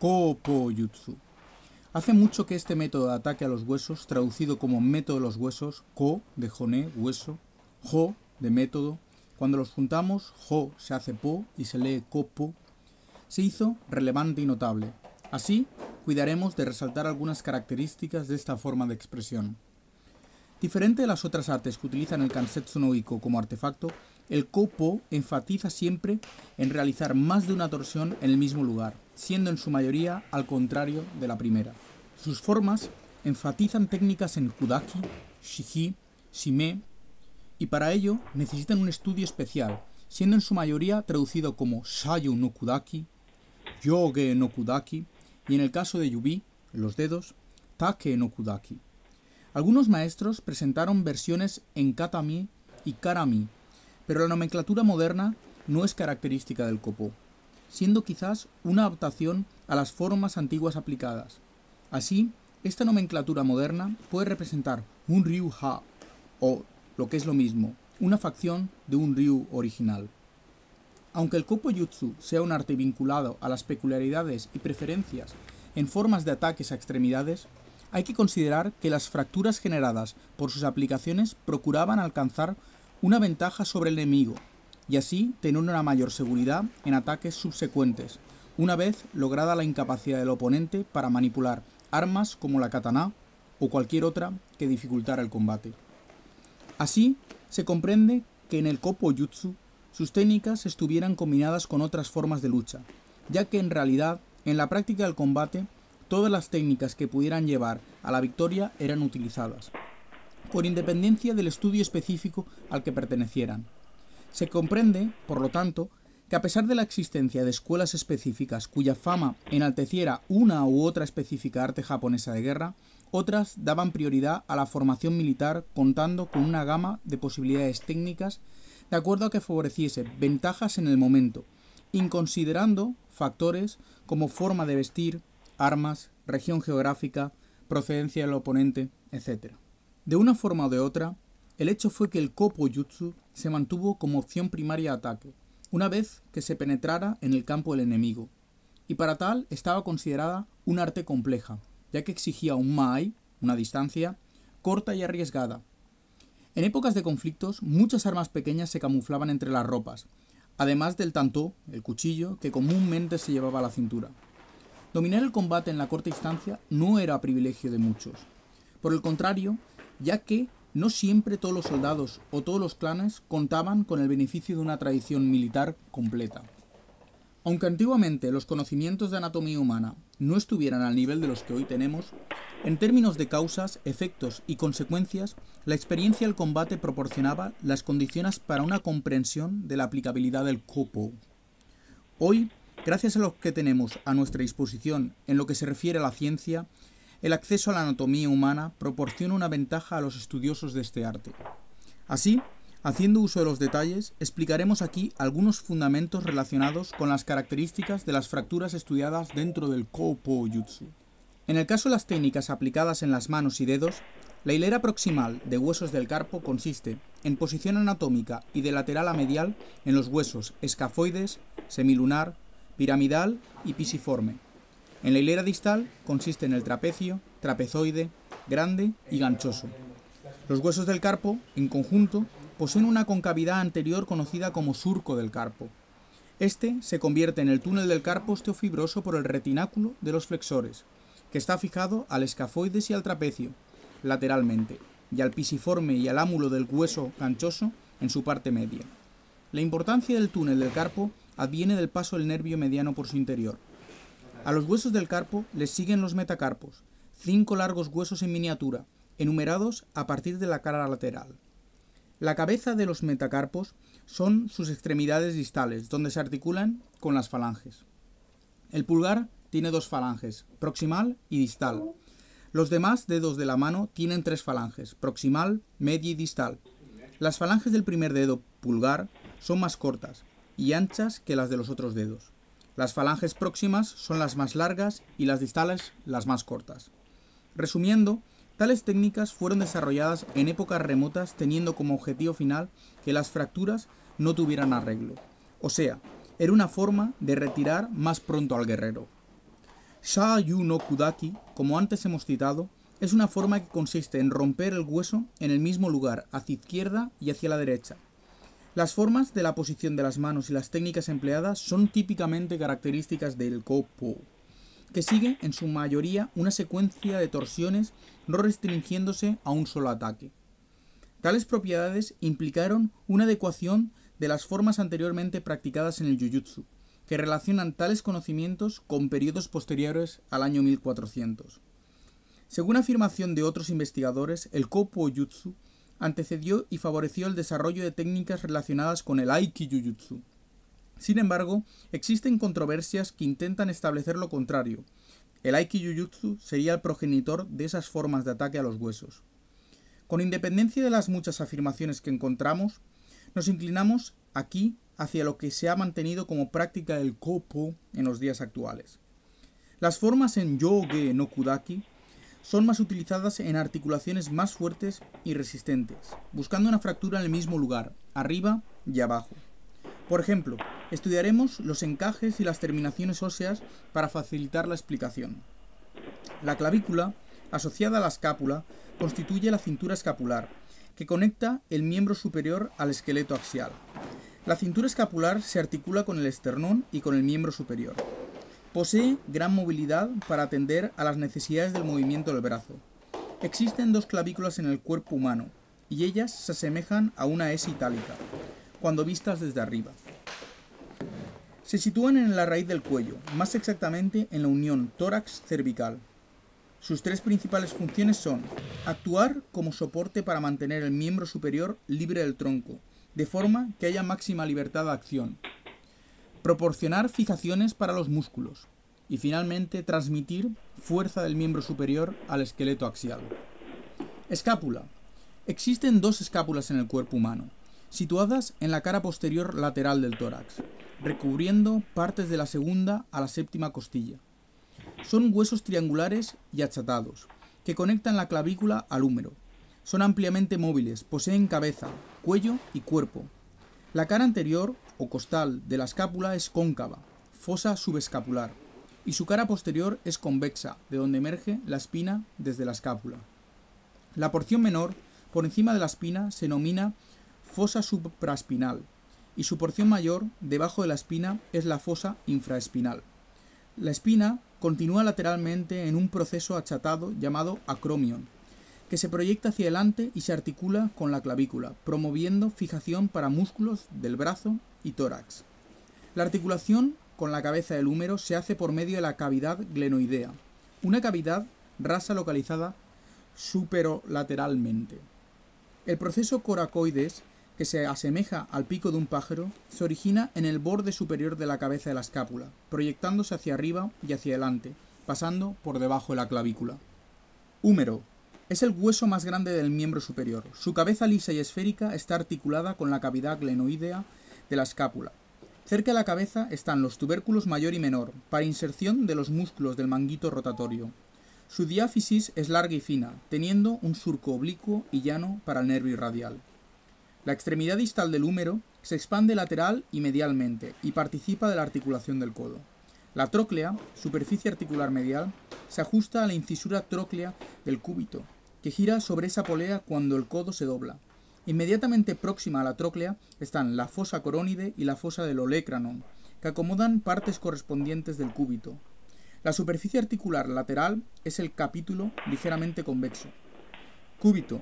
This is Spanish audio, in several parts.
Kopo Jutsu. Hace mucho que este método de ataque a los huesos, traducido como método de los huesos, Ko de Jone, hueso, Jo de método, cuando los juntamos, Jo se hace Po y se lee Kopo, se hizo relevante y notable. Así, cuidaremos de resaltar algunas características de esta forma de expresión. Diferente de las otras artes que utilizan el Kansetsu no Iko como artefacto, el Kopo enfatiza siempre en realizar más de una torsión en el mismo lugar, siendo en su mayoría al contrario de la primera. Sus formas enfatizan técnicas en Kudaki, Shiji, Shime, y para ello necesitan un estudio especial, siendo en su mayoría traducido como Shayu no Kudaki, Yoge no Kudaki, y en el caso de Yubi, los dedos, Take no Kudaki. Algunos maestros presentaron versiones en katami y karami, pero la nomenclatura moderna no es característica del kopo, siendo quizás una adaptación a las formas antiguas aplicadas. Así, esta nomenclatura moderna puede representar un ryu ha, o, lo que es lo mismo, una facción de un ryu original. Aunque el kopo jutsu sea un arte vinculado a las peculiaridades y preferencias en formas de ataques a extremidades, hay que considerar que las fracturas generadas por sus aplicaciones procuraban alcanzar una ventaja sobre el enemigo y así tener una mayor seguridad en ataques subsecuentes, una vez lograda la incapacidad del oponente para manipular armas como la katana o cualquier otra que dificultara el combate. Así, se comprende que en el Kopo Jutsu sus técnicas estuvieran combinadas con otras formas de lucha, ya que en realidad, en la práctica del combate, todas las técnicas que pudieran llevar a la victoria eran utilizadas, por independencia del estudio específico al que pertenecieran. Se comprende, por lo tanto, que a pesar de la existencia de escuelas específicas cuya fama enalteciera una u otra específica arte japonesa de guerra, otras daban prioridad a la formación militar contando con una gama de posibilidades técnicas de acuerdo a que favoreciese ventajas en el momento, inconsiderando factores como forma de vestir, armas, región geográfica, procedencia del oponente, etc. De una forma o de otra, el hecho fue que el Kopo Jutsu se mantuvo como opción primaria de ataque, una vez que se penetrara en el campo del enemigo, y para tal estaba considerada un arte compleja, ya que exigía un Mai, una distancia, corta y arriesgada. En épocas de conflictos, muchas armas pequeñas se camuflaban entre las ropas, además del tantó, el cuchillo, que comúnmente se llevaba a la cintura. Dominar el combate en la corta distancia no era privilegio de muchos. Por el contrario, ya que no siempre todos los soldados o todos los clanes contaban con el beneficio de una tradición militar completa. Aunque antiguamente los conocimientos de anatomía humana no estuvieran al nivel de los que hoy tenemos, en términos de causas, efectos y consecuencias, la experiencia del combate proporcionaba las condiciones para una comprensión de la aplicabilidad del copo. Hoy Gracias a lo que tenemos a nuestra disposición en lo que se refiere a la ciencia, el acceso a la anatomía humana proporciona una ventaja a los estudiosos de este arte. Así, haciendo uso de los detalles, explicaremos aquí algunos fundamentos relacionados con las características de las fracturas estudiadas dentro del Kopo Jutsu. En el caso de las técnicas aplicadas en las manos y dedos, la hilera proximal de huesos del carpo consiste en posición anatómica y de lateral a medial en los huesos escafoides, semilunar, piramidal y pisiforme. En la hilera distal consiste en el trapecio, trapezoide, grande y ganchoso. Los huesos del carpo, en conjunto, poseen una concavidad anterior conocida como surco del carpo. Este se convierte en el túnel del carpo osteofibroso por el retináculo de los flexores, que está fijado al escafoides y al trapecio, lateralmente, y al pisiforme y al ámulo del hueso ganchoso en su parte media. La importancia del túnel del carpo adviene del paso del nervio mediano por su interior. A los huesos del carpo les siguen los metacarpos, cinco largos huesos en miniatura, enumerados a partir de la cara lateral. La cabeza de los metacarpos son sus extremidades distales, donde se articulan con las falanges. El pulgar tiene dos falanges, proximal y distal. Los demás dedos de la mano tienen tres falanges, proximal, media y distal. Las falanges del primer dedo, pulgar, son más cortas, y anchas que las de los otros dedos. Las falanges próximas son las más largas y las distales las más cortas. Resumiendo, tales técnicas fueron desarrolladas en épocas remotas teniendo como objetivo final que las fracturas no tuvieran arreglo. O sea, era una forma de retirar más pronto al guerrero. Sha-yu no Kudaki, como antes hemos citado, es una forma que consiste en romper el hueso en el mismo lugar, hacia izquierda y hacia la derecha. Las formas de la posición de las manos y las técnicas empleadas son típicamente características del Kopo, que sigue en su mayoría una secuencia de torsiones no restringiéndose a un solo ataque. Tales propiedades implicaron una adecuación de las formas anteriormente practicadas en el Jujutsu, que relacionan tales conocimientos con periodos posteriores al año 1400. Según afirmación de otros investigadores, el Kopo Jutsu antecedió y favoreció el desarrollo de técnicas relacionadas con el Aiki Jujutsu. Sin embargo, existen controversias que intentan establecer lo contrario. El Aiki Jujutsu sería el progenitor de esas formas de ataque a los huesos. Con independencia de las muchas afirmaciones que encontramos, nos inclinamos aquí hacia lo que se ha mantenido como práctica del Kopo en los días actuales. Las formas en Yoge no Kudaki son más utilizadas en articulaciones más fuertes y resistentes, buscando una fractura en el mismo lugar, arriba y abajo. Por ejemplo, estudiaremos los encajes y las terminaciones óseas para facilitar la explicación. La clavícula, asociada a la escápula, constituye la cintura escapular, que conecta el miembro superior al esqueleto axial. La cintura escapular se articula con el esternón y con el miembro superior. Posee gran movilidad para atender a las necesidades del movimiento del brazo. Existen dos clavículas en el cuerpo humano, y ellas se asemejan a una S itálica, cuando vistas desde arriba. Se sitúan en la raíz del cuello, más exactamente en la unión tórax-cervical. Sus tres principales funciones son actuar como soporte para mantener el miembro superior libre del tronco, de forma que haya máxima libertad de acción, proporcionar fijaciones para los músculos y finalmente transmitir fuerza del miembro superior al esqueleto axial. Escápula. Existen dos escápulas en el cuerpo humano, situadas en la cara posterior lateral del tórax, recubriendo partes de la segunda a la séptima costilla. Son huesos triangulares y achatados, que conectan la clavícula al húmero. Son ampliamente móviles, poseen cabeza, cuello y cuerpo. La cara anterior o costal de la escápula es cóncava, fosa subescapular, y su cara posterior es convexa, de donde emerge la espina desde la escápula. La porción menor, por encima de la espina, se denomina fosa supraespinal, y su porción mayor, debajo de la espina, es la fosa infraespinal. La espina continúa lateralmente en un proceso achatado llamado acromion, que se proyecta hacia adelante y se articula con la clavícula, promoviendo fijación para músculos del brazo y tórax. La articulación con la cabeza del húmero se hace por medio de la cavidad glenoidea, una cavidad rasa localizada superolateralmente. El proceso coracoides que se asemeja al pico de un pájaro, se origina en el borde superior de la cabeza de la escápula, proyectándose hacia arriba y hacia adelante, pasando por debajo de la clavícula. Húmero. Es el hueso más grande del miembro superior. Su cabeza lisa y esférica está articulada con la cavidad glenoidea de la escápula. Cerca de la cabeza están los tubérculos mayor y menor, para inserción de los músculos del manguito rotatorio. Su diáfisis es larga y fina, teniendo un surco oblicuo y llano para el nervio radial. La extremidad distal del húmero se expande lateral y medialmente y participa de la articulación del codo. La tróclea, superficie articular medial, se ajusta a la incisura tróclea del cúbito, que gira sobre esa polea cuando el codo se dobla. Inmediatamente próxima a la tróclea están la fosa corónide y la fosa del olecranon, que acomodan partes correspondientes del cúbito. La superficie articular lateral es el capítulo ligeramente convexo. Cúbito,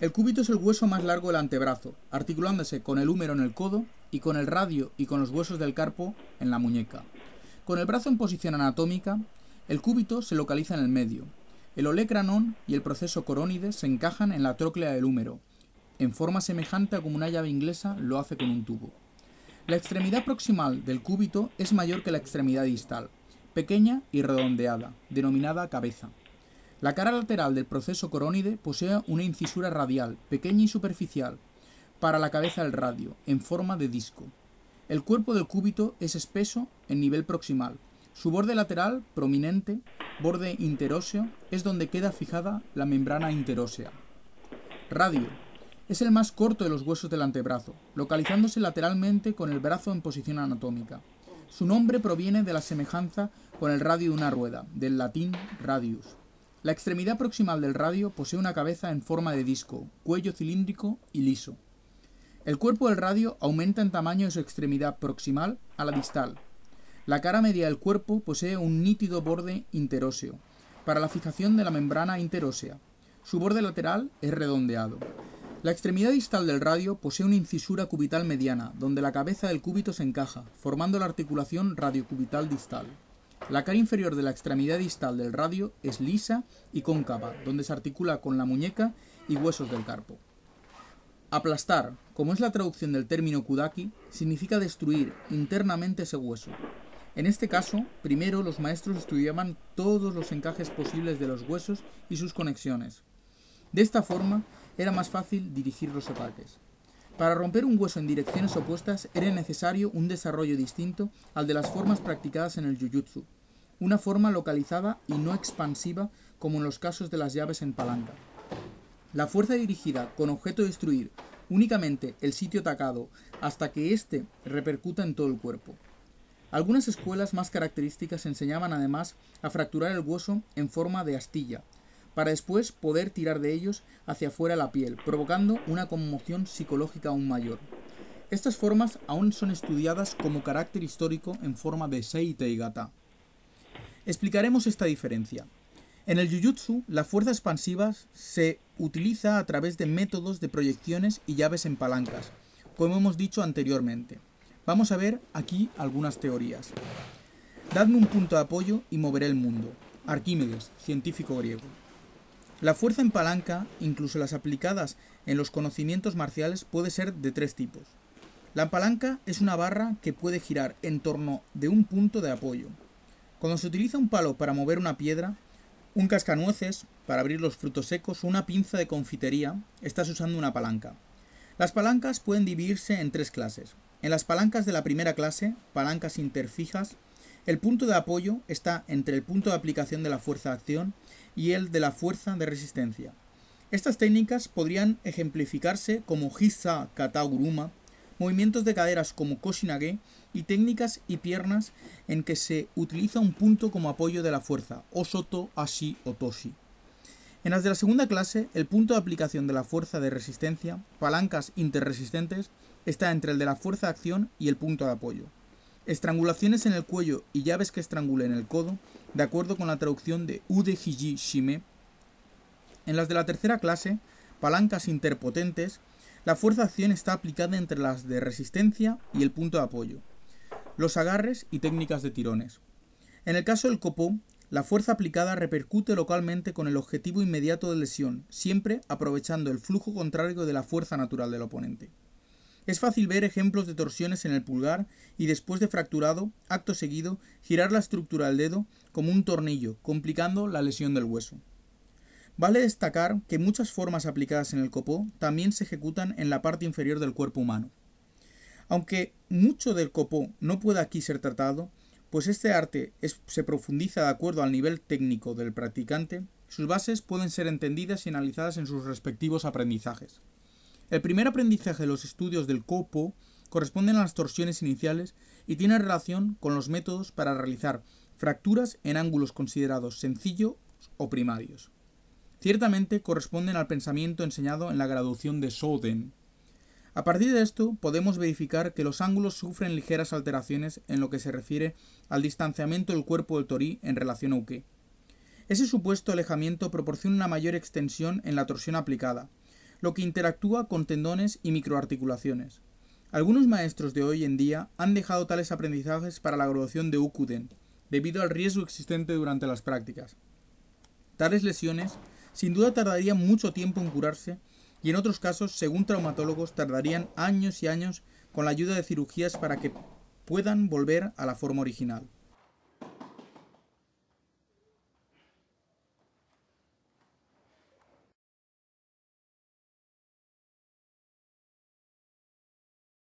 el cúbito es el hueso más largo del antebrazo, articulándose con el húmero en el codo y con el radio y con los huesos del carpo en la muñeca. Con el brazo en posición anatómica, el cúbito se localiza en el medio. El olecranon y el proceso corónides se encajan en la tróclea del húmero, en forma semejante a como una llave inglesa lo hace con un tubo. La extremidad proximal del cúbito es mayor que la extremidad distal, pequeña y redondeada, denominada cabeza. La cara lateral del proceso corónide posee una incisura radial, pequeña y superficial, para la cabeza del radio, en forma de disco. El cuerpo del cúbito es espeso en nivel proximal. Su borde lateral, prominente, borde interóseo, es donde queda fijada la membrana interósea. Radio. Es el más corto de los huesos del antebrazo, localizándose lateralmente con el brazo en posición anatómica. Su nombre proviene de la semejanza con el radio de una rueda, del latín radius. La extremidad proximal del radio posee una cabeza en forma de disco, cuello cilíndrico y liso. El cuerpo del radio aumenta en tamaño de su extremidad proximal a la distal. La cara media del cuerpo posee un nítido borde interóseo, para la fijación de la membrana interósea. Su borde lateral es redondeado. La extremidad distal del radio posee una incisura cubital mediana, donde la cabeza del cúbito se encaja, formando la articulación radiocubital distal. La cara inferior de la extremidad distal del radio es lisa y cóncava, donde se articula con la muñeca y huesos del carpo. Aplastar, como es la traducción del término kudaki, significa destruir internamente ese hueso. En este caso, primero los maestros estudiaban todos los encajes posibles de los huesos y sus conexiones. De esta forma, era más fácil dirigir los ataques. Para romper un hueso en direcciones opuestas era necesario un desarrollo distinto al de las formas practicadas en el Jujutsu, una forma localizada y no expansiva como en los casos de las llaves en palanca. La fuerza dirigida con objeto de destruir únicamente el sitio atacado hasta que éste repercuta en todo el cuerpo. Algunas escuelas más características enseñaban además a fracturar el hueso en forma de astilla, para después poder tirar de ellos hacia afuera la piel, provocando una conmoción psicológica aún mayor. Estas formas aún son estudiadas como carácter histórico en forma de Seite y Gata. Explicaremos esta diferencia. En el Jujutsu, la fuerza expansiva se utiliza a través de métodos de proyecciones y llaves en palancas, como hemos dicho anteriormente. Vamos a ver aquí algunas teorías. Dadme un punto de apoyo y moveré el mundo. Arquímedes, científico griego. La fuerza en palanca, incluso las aplicadas en los conocimientos marciales, puede ser de tres tipos. La palanca es una barra que puede girar en torno de un punto de apoyo. Cuando se utiliza un palo para mover una piedra, un cascanueces para abrir los frutos secos o una pinza de confitería, estás usando una palanca. Las palancas pueden dividirse en tres clases. En las palancas de la primera clase, palancas interfijas, el punto de apoyo está entre el punto de aplicación de la fuerza de acción y el de la fuerza de resistencia. Estas técnicas podrían ejemplificarse como Hisa Kata Uruma, movimientos de caderas como Koshinage y técnicas y piernas en que se utiliza un punto como apoyo de la fuerza, Osoto, Ashi o Toshi. En las de la segunda clase, el punto de aplicación de la fuerza de resistencia, palancas interresistentes, está entre el de la fuerza de acción y el punto de apoyo. Estrangulaciones en el cuello y llaves que estrangulen el codo, de acuerdo con la traducción de Ude Hiji Shime. En las de la tercera clase, palancas interpotentes, la fuerza de acción está aplicada entre las de resistencia y el punto de apoyo, los agarres y técnicas de tirones. En el caso del copó, la fuerza aplicada repercute localmente con el objetivo inmediato de lesión, siempre aprovechando el flujo contrario de la fuerza natural del oponente. Es fácil ver ejemplos de torsiones en el pulgar y después de fracturado, acto seguido, girar la estructura del dedo como un tornillo, complicando la lesión del hueso. Vale destacar que muchas formas aplicadas en el copó también se ejecutan en la parte inferior del cuerpo humano. Aunque mucho del copó no pueda aquí ser tratado, pues este arte se profundiza de acuerdo al nivel técnico del practicante, sus bases pueden ser entendidas y analizadas en sus respectivos aprendizajes. El primer aprendizaje de los estudios del copo corresponden a las torsiones iniciales y tiene relación con los métodos para realizar fracturas en ángulos considerados sencillos o primarios. Ciertamente corresponden al pensamiento enseñado en la graduación de Soden. A partir de esto podemos verificar que los ángulos sufren ligeras alteraciones en lo que se refiere al distanciamiento del cuerpo del torí en relación a Uke. Ese supuesto alejamiento proporciona una mayor extensión en la torsión aplicada, lo que interactúa con tendones y microarticulaciones. Algunos maestros de hoy en día han dejado tales aprendizajes para la graduación de Ukuden, debido al riesgo existente durante las prácticas. Tales lesiones sin duda tardarían mucho tiempo en curarse y en otros casos, según traumatólogos, tardarían años y años con la ayuda de cirugías para que puedan volver a la forma original.